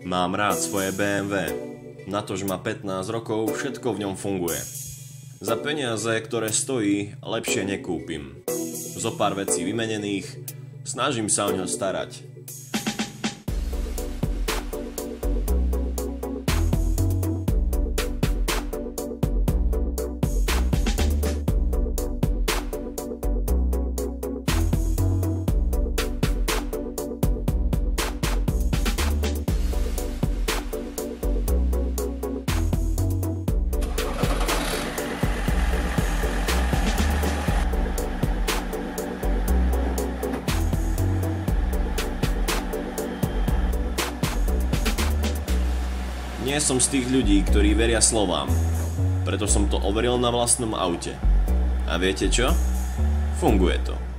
Mám rád svoje BMW. Na to, že má 15 rokov, všetko v ňom funguje. Za peniaze, ktoré stojí, lepšie nekúpim. Zo pár vecí vymenených, snažím sa o ňo starať. Nie som z tých ľudí, ktorí veria slovám. Preto som to overil na vlastnom aute. A viete čo? Funguje to.